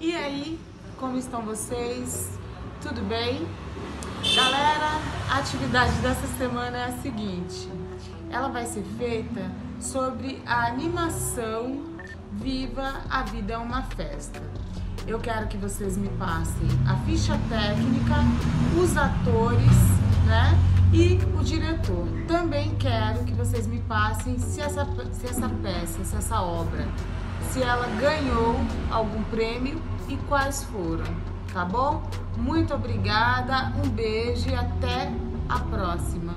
E aí, como estão vocês? Tudo bem? Galera, a atividade dessa semana é a seguinte: ela vai ser feita sobre a animação Viva a Vida é uma Festa. Eu quero que vocês me passem a ficha técnica, os atores, né? E o diretor. Também quero que vocês me passem se essa, se essa peça, se essa obra, se ela ganhou algum prêmio e quais foram, tá bom? Muito obrigada, um beijo e até a próxima.